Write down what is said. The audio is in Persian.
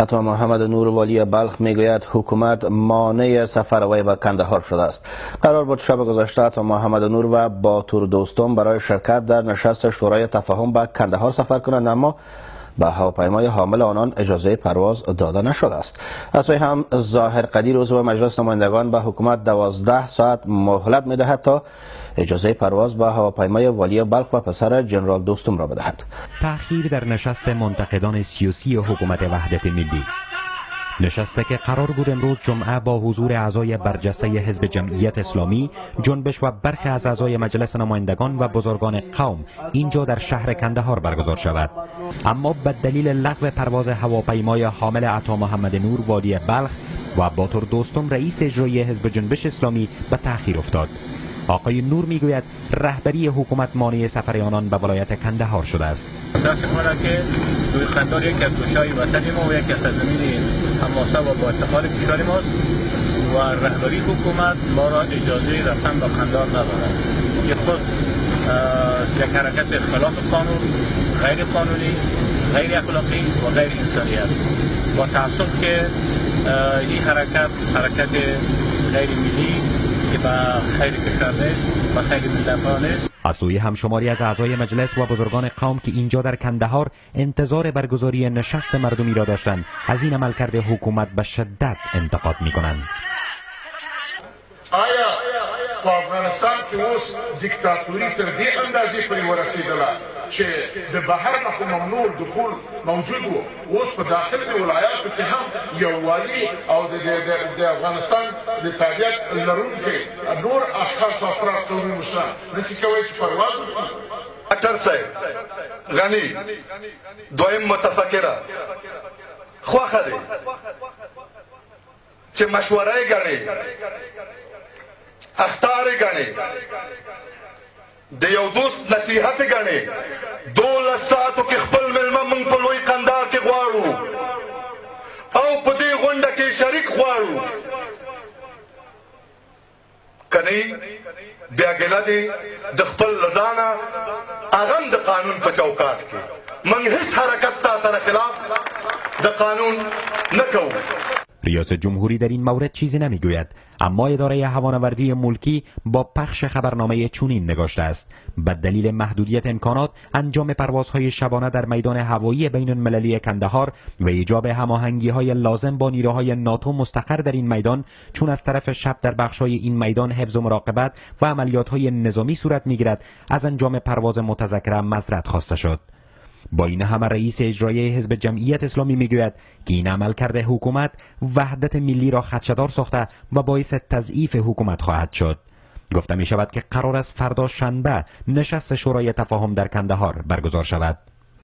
عطا محمد نور والی بلخ می‌گوید حکومت مانع سفر وی به کندهار شده است. قرار بود شب گذشته عطا محمد نور و با تور دوستم برای شرکت در نشست شورای تفاهم به کندهار سفر کنند اما به هواپیمای حامل آنان اجازه پرواز داده نشده است. از سوی هم ظاهر قدیر عضو مجلس نمایندگان به حکومت دوازده ساعت مهلت می‌دهد تا اجازه پرواز به هواپیمای والی بلخ و پسر جنرال دوستم را بدهد. تأخیر در نشست منتقدان سیاسی حکومت وحدت ملی. نشسته که قرار بود امروز جمعه با حضور اعضای برجسته حزب جمعیت اسلامی جنبش و برخی از اعضای مجلس نمایندگان و بزرگان قوم اینجا در شهر کندهار برگزار شود. اما به دلیل لغو پرواز هواپیمای حامل عطا محمد نور والی بلخ و با دوستم رئیس اجرایی حزب جنبش اسلامی به تأخیر افتاد. آقای نور می‌گوید رهبری حکومت مانع سفر آنان به ولایت کندهار شده است. روی خندار یکی از گوشای وطن ما و یکی از سرزمین هماسه و با افتخار کشور ماست و رهبری حکومت ما را اجازه رفتن به قندار ندارد. که خود یک حرکت خلاف قانون غیر قانونی غیر اخلاقی و غیر انسانی است با تعصب که این حرکت حرکت غیر ملی که به خیر کشور نیست و خیر ملت نیست از سوی همشماری از اعضای مجلس و بزرگان قوم که اینجا در کندهار انتظار برگزاری نشست مردمی را داشتند از این عملکرد حکومت به شدت انتقاد می کنند آیا په افغانستان کې اوس دیکتاتوري تر دې اندازې پورې ورسېدله چې د بهر نه خو ممنوع دخول موجود و اوس په داخل د ولایاتو کې هم یو والي او د افغانستان د تابعیت لرونکي نور اشخاص او افراد قومي مشران نشي کولی چې پرواز وکړي ډاکټر صاحب غني دویم متفکره خوخه دی چې مشوره یې اختار غني د یو دوست نصیحت غني دولس ساعتو کې خپل ملمه مونږ په لوی قندار کې غواړو او په دې غونډه کې شریک غواړو. کني بیا ګله دي د خپل لزانه اغم د قانون په چوکاټ کې من هیڅ حرکت تا سره خلاف د قانون نه کوو ریاست جمهوری در این مورد چیزی نمی‌گوید اما اداره هوانوردی ملکی با پخش خبرنامه چونین نگاشته است. به دلیل محدودیت امکانات انجام پروازهای شبانه در میدان هوایی بین المللی کندهار و ایجاب هماهنگی های لازم با نیروهای ناتو مستقر در این میدان چون از طرف شب در بخشهای این میدان حفظ و مراقبت و عملیات های نظامی صورت می‌گیرد از انجام پرواز متذکره مزرد خواسته شد. با این همه رئیس اجرایی حزب جمعیت اسلامی می‌گوید که این عمل کرده حکومت وحدت ملی را خدشدار ساخته و باعث تضعیف حکومت خواهد شد. گفته می شود که قرار است فردا شنبه نشست شورای تفاهم در کندهار برگزار شود.